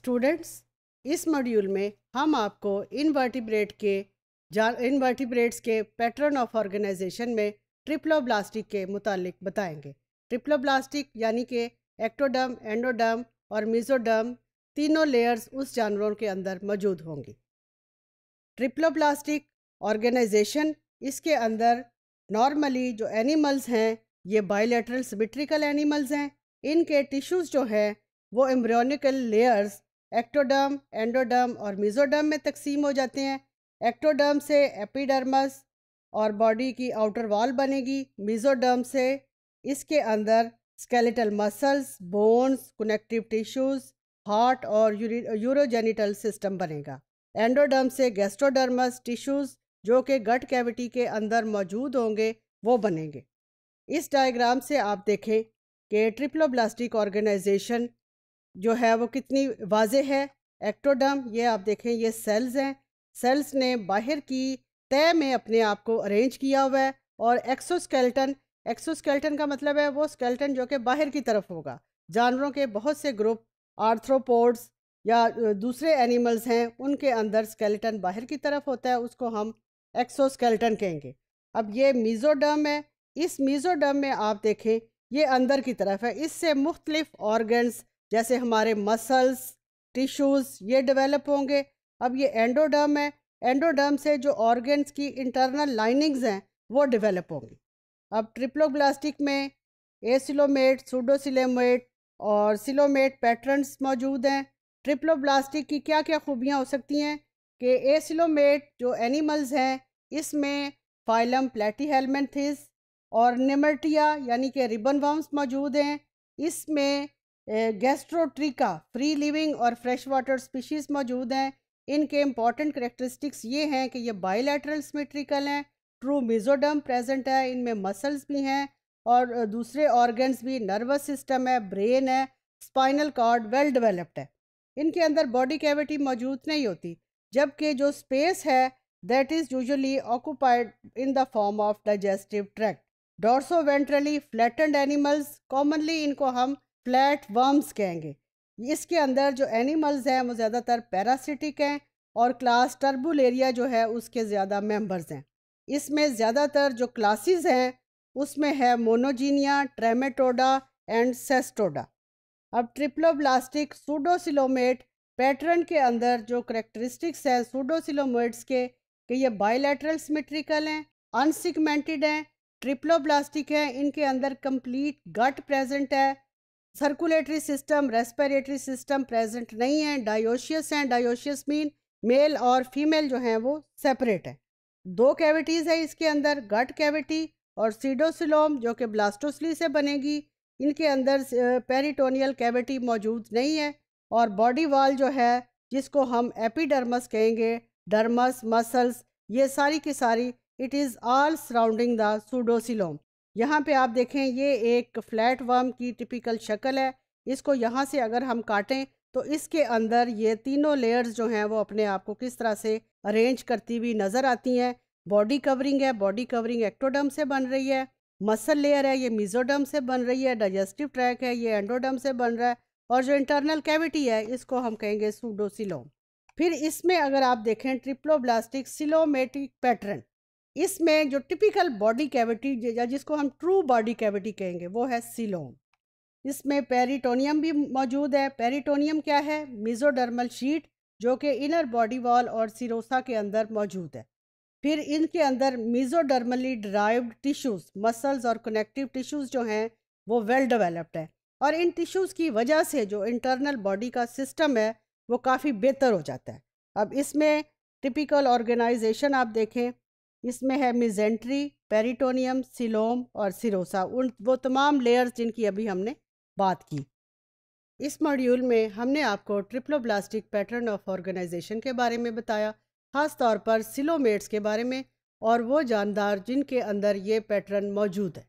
Students, इस module में हम आपको इनवर्टिब्रेट के इनवर्टिब्रेट्स के पैटर्न ऑफ़ ऑर्गेनाइजेशन में ट्रिप्लोब्लास्टिक के मुतालिक बताएँगे। ट्रिप्लोब्लास्टिक यानी कि एक्टोडम एंडोडम और मिजोडम तीनों लेयर्स उस जानवरों के अंदर मौजूद होंगी। ट्रिप्लोब्लास्टिक ऑर्गेनाइजेशन, इसके अंदर नॉर्मली जो एनिमल्स हैं, ये बायोलेटरल सिमेट्रिकल एनिमल्स हैं। इनके टिश्यूज़ जो हैं, वो एम्ब्रियोनिकल लेयर्स एक्टोडर्म एंडोडर्म और मिजोडर्म में तकसीम हो जाते हैं। एक्टोडर्म से एपिडर्मस और बॉडी की आउटर वॉल बनेगी। मिजोडर्म से इसके अंदर skeletal muscles bones connective tissues heart और यूरोजेनिटल सिस्टम बनेगा। एंडोडर्म से गैस्ट्रोडर्मस टिश्यूज़ जो कि गट कैविटी के अंदर मौजूद होंगे, वो बनेंगे। इस डायग्राम से आप देखें कि ट्रिप्लोब्लास्टिक ऑर्गेनाइजेशन जो है वो कितनी वाज है? एक्टोडम ये आप देखें, ये सेल्स हैं। सेल्स ने बाहर की तय में अपने आप को अरेंज किया हुआ है और एक्सोस्केल्टन एक्सोस्केल्टन का मतलब है वो स्केल्टन जो कि बाहर की तरफ़ होगा। जानवरों के बहुत से ग्रुप, आर्थ्रोपोड्स या दूसरे एनिमल्स हैं, उनके अंदर स्केलेटन बाहर की तरफ़ होता है, उसको हम एक्सोस्केल्टन कहेंगे। अब ये मीज़ोडर्म है। इस मीज़ोडर्म में आप देखें, ये अंदर की तरफ़ है। इससे मुख्तलिफ़ ऑर्गन्स जैसे हमारे मसल्स टिश्यूज़ ये डेवलप होंगे। अब ये एंडोडर्म है। एंडोडर्म से जो ऑर्गन्स की इंटरनल लाइनिंग्स हैं, वो डेवलप होंगी। अब ट्रिप्लोब्लास्टिक में एसिलोमेट सूडोसिलोमेट और सिलोमेट पैटर्न्स मौजूद हैं। ट्रिप्लोब्लास्टिक की क्या क्या खूबियाँ हो सकती हैं? कि एसिलोमेट जो एनिमल्स हैं, इसमें फाइलम प्लेटी हेलमेंथिस और निमर्टिया यानी कि रिबन वर्म्स मौजूद हैं। इसमें गैस्ट्रोट्रिका फ्री लिविंग और फ्रेश वाटर स्पीशीज़ मौजूद हैं। इनके इंपॉर्टेंट करेक्टरिस्टिक्स ये हैं कि ये बायोलेटरल सिमेट्रिकल हैं ट्रू मिजोडम प्रेजेंट है, इनमें मसल्स भी हैं और दूसरे ऑर्गन्स भी नर्वस सिस्टम है ब्रेन है स्पाइनल कार्ड वेल डेवलप्ड है। इनके अंदर बॉडी कैविटी मौजूद नहीं होती, जबकि जो स्पेस है that is usually occupied in the form of digestive tract dorsoventrally flattened animals commonly इनको हम फ्लैट वर्म्स कहेंगे। इसके अंदर जो एनिमल्स हैं, वो ज़्यादातर पैरासिटिक हैं और क्लास टर्बुलेरिया जो है, उसके ज़्यादा मेंबर्स हैं। इसमें ज़्यादातर जो क्लासेस हैं, उसमें है मोनोजीनिया, ट्रेमेटोडा एंड सेस्टोडा। अब ट्रिप्लोब्लास्टिक सूडोसिलोमेट पैटर्न के अंदर जो करेक्टरिस्टिक्स हैं, सूडोसिलोमेट्स के, कि ये बायोलेटरल सिमेट्रिकल हैं, अनसिगमेंटेड हैं, ट्रिप्लोब्लास्टिक हैं, इनके अंदर कंप्लीट गट प्रेजेंट है circulatory system respiratory system present नहीं है. डायोशियस हैं. डायोशियस मीन मेल और फीमेल जो हैं वो सेपरेट है. दो कैविटीज़ है इसके अंदर गट कैविटी और सीडोसिलोम जो कि ब्लास्टोसली से बनेगी. इनके अंदर पेरिटोनियल कैविटी मौजूद नहीं है और बॉडी वॉल जो है, जिसको हम एपिडर्मस कहेंगे डर्मस मसल्स ये सारी की सारी it is all surrounding the pseudocoelom यहाँ पे आप देखें, ये एक फ्लैट वर्म की टिपिकल शक्ल है। इसको यहाँ से अगर हम काटें तो इसके अंदर ये तीनों लेयर्स जो हैं, वो अपने आप को किस तरह से अरेंज करती हुई नज़र आती हैं। बॉडी कवरिंग है, बॉडी कवरिंग एक्टोडम से बन रही है। मसल लेयर है, ये मिजोडम से बन रही है। डाइजेस्टिव ट्रैक है, ये एंडोडम से बन रहा है। और जो इंटरनल कैविटी है, इसको हम कहेंगे सूडोसिलोम। फिर इसमें अगर आप देखें, ट्रिप्लोब्लास्टिक सिलोमेटिक पैटर्न इसमें जो टिपिकल बॉडी कैविटी या जिसको हम ट्रू बॉडी कैविटी कहेंगे, वो है सिलोम इसमें पेरिटोनियम भी मौजूद है। पेरिटोनियम क्या है? मिजोडर्मल शीट जो कि इनर बॉडी वॉल और सिरोसा के अंदर मौजूद है। फिर इनके अंदर मिजोडर्मली ड्राइव्ड टिश्यूज़ मसल्स और कनेक्टिव टिश्यूज़ जो हैं, वो वेल डेवलप्ड है। और इन टिश्यूज़ की वजह से जो इंटरनल बॉडी का सिस्टम है, वो काफ़ी बेहतर हो जाता है। अब इसमें टिपिकल ऑर्गेनाइजेशन आप देखें इसमें है मिजेंट्री, पेरिटोनियम, सिलोम और सिरोसा। उन, वो तमाम लेयर्स जिनकी अभी हमने बात की। इस मॉड्यूल में हमने आपको ट्रिप्लोब्लास्टिक पैटर्न ऑफ़ ऑर्गेनाइजेशन के बारे में बताया ख़ास तौर पर सिलोमेट्स के बारे में, और वो जानदार जिनके अंदर ये पैटर्न मौजूद है।